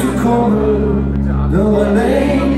to come, though